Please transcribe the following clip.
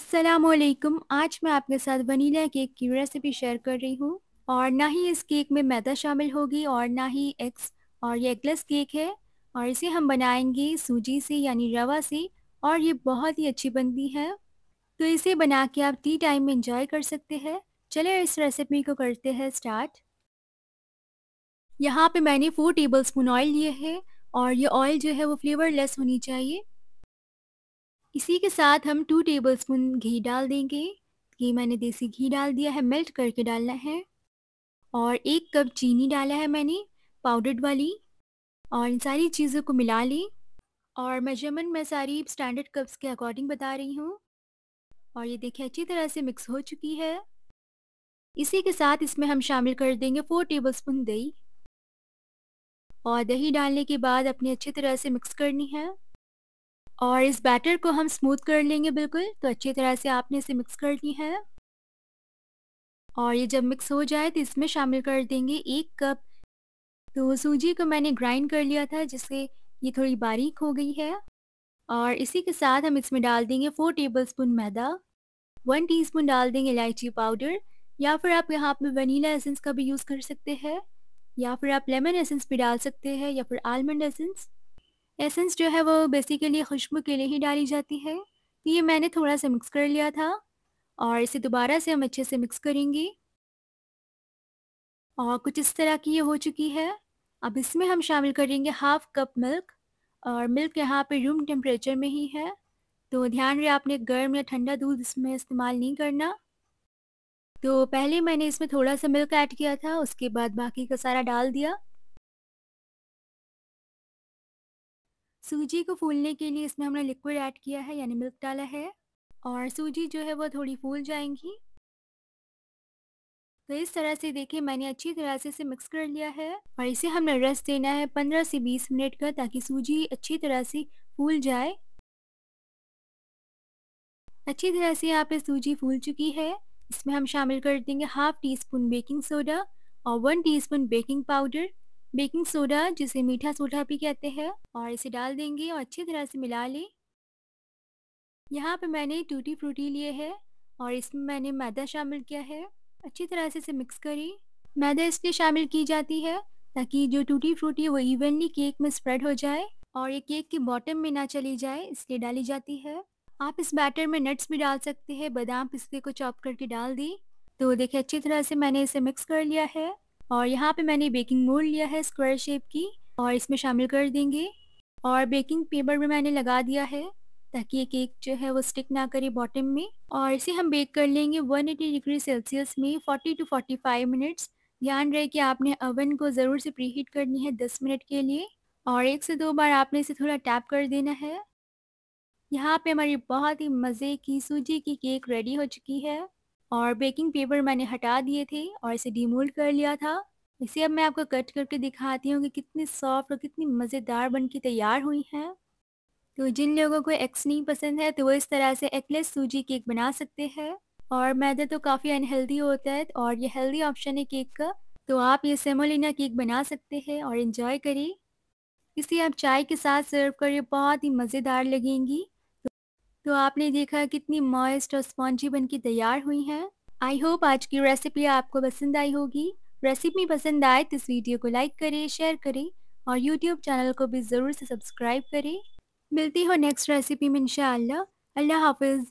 अस्सलामुअलैकुम आज मैं आपके साथ वनीला केक की रेसिपी शेयर कर रही हूँ और ना ही इस केक में मैदा शामिल होगी और ना ही एग्स और ये एगलेस केक है और इसे हम बनाएँगे सूजी से यानी रवा से और ये बहुत ही अच्छी बनती है। तो इसे बना के आप टी टाइम में इंजॉय कर सकते हैं। चले इस रेसिपी को करते हैं स्टार्ट यहाँ पे मैंने फोर टेबल स्पून ऑयल लिए है और ये ऑयल जो है वो फ्लेवरलेस होनी चाहिए। इसी के साथ हम टू टेबलस्पून घी डाल देंगे। ये मैंने देसी घी डाल दिया है मेल्ट करके डालना है। और एक कप चीनी डाला है मैंने पाउडर्ड वाली। और इन सारी चीज़ों को मिला ली। और मेज़रमेंट मैं सारी स्टैंडर्ड कप्स के अकॉर्डिंग बता रही हूँ। और ये देखिए, अच्छी तरह से मिक्स हो चुकी है। इसी के साथ इसमें हम शामिल कर देंगे फोर टेबलस्पून दही। और दही डालने के बाद अपनी अच्छी तरह से मिक्स करनी है। और इस बैटर को हम स्मूथ कर लेंगे बिल्कुल तो अच्छी तरह से आपने इसे मिक्स कर करनी है। और ये जब मिक्स हो जाए तो इसमें शामिल कर देंगे एक कप तो सूजी को मैंने ग्राइंड कर लिया था, जिससे ये थोड़ी बारीक हो गई है। और इसी के साथ हम इसमें डाल देंगे फोर टेबल स्पून मैदा वन टीस्पून डाल देंगे इलायची पाउडर या फिर आप यहाँ पे वनीला एसेंस का भी यूज़ कर सकते हैं, या फिर आप लेमन एसेंस भी डाल सकते हैं, या फिर आलमंड एसेंस एसेंस जो है वो बेसिकली खुशबू के लिए ही डाली जाती है। तो ये मैंने थोड़ा सा मिक्स कर लिया था और इसे दोबारा से हम अच्छे से मिक्स करेंगे। और कुछ इस तरह की ये हो चुकी है। अब इसमें हम शामिल करेंगे हाफ़ कप मिल्क और मिल्क यहाँ पे रूम टेम्परेचर में ही है। तो ध्यान रहे आपने गर्म या ठंडा दूध इसमें इस्तेमाल नहीं करना। तो पहले मैंने इसमें थोड़ा सा मिल्क ऐड किया था, उसके बाद बाकी का सारा डाल दिया। सूजी को फूलने के लिए इसमें हमने लिक्विड ऐड किया है, यानी मिल्क डाला है। और सूजी जो है वो थोड़ी फूल जाएँगी। तो इस तरह से देखिए, मैंने अच्छी तरह से इसे मिक्स कर लिया है। और इसे हमने रेस्ट देना है 15 से 20 मिनट का, ताकि सूजी अच्छी तरह से फूल जाए। अच्छी तरह से यहाँ पे सूजी फूल चुकी है। इसमें हम शामिल कर देंगे half teaspoon baking soda और one teaspoon baking powder baking soda, जिसे मीठा सोडा भी कहते हैं, और इसे डाल देंगे और अच्छी तरह से मिला लें। यहाँ पे मैंने टूटी फ्रूटी लिए है, और इसमें मैंने मैदा शामिल किया है। अच्छी तरह से इसे मिक्स करें। मैदा इसलिए शामिल की जाती है, ताकि जो टूटी फ्रूटी है, वो इवनली केक में स्प्रेड हो जाए, और ये केक के बॉटम में ना चली जाए, इसलिए डाली जाती है। आप इस बैटर में नट्स भी डाल सकते हैं, बादाम पिस्ते को चॉप करके डाल दी। तो देखिए, अच्छी तरह से मैंने इसे मिक्स कर लिया है। और यहाँ पे मैंने बेकिंग मोल्ड लिया है स्क्वायर शेप की और इसमें शामिल कर देंगे। और बेकिंग पेपर भी मैंने लगा दिया है ताकि ये केक जो है वो स्टिक ना करे बॉटम में। और इसे हम बेक कर लेंगे 180 डिग्री सेल्सियस में 40 टू 45 मिनट्स ध्यान रहे कि आपने अवन को ज़रूर से प्री हीट करनी है 10 मिनट के लिए। और एक से दो बार आपने इसे थोड़ा टैप कर देना है। यहाँ पे हमारी बहुत ही मज़े की सूजी की केक रेडी हो चुकी है। और बेकिंग पेपर मैंने हटा दिए थे और इसे डीमोल्ड कर लिया था। इसे अब मैं आपको कट करके दिखाती हूँ कि कितनी सॉफ्ट और कितनी मज़ेदार बन के तैयार हुई हैं। तो जिन लोगों को एक्स नहीं पसंद है तो वो इस तरह से एक्लेस सूजी केक बना सकते हैं। और मैदा तो काफ़ी अनहेल्दी होता है और ये हेल्दी ऑप्शन है केक का। तो आप ये सेमोलिना केक बना सकते हैं और इन्जॉय करिए इसे आप चाय के साथ सर्व करिए बहुत ही मज़ेदार लगेंगी। तो आपने देखा कितनी मॉइस्ट और स्पॉन्जी बन के तैयार हुई हैं। आई होप आज की रेसिपी आपको पसंद आई होगी। रेसिपी पसंद आए तो इस वीडियो को लाइक करें, शेयर करें और यूट्यूब चैनल को भी ज़रूर से सब्सक्राइब करें। मिलती हो नेक्स्ट रेसिपी में इंशाल्लाह। अल्लाह हाफिज़।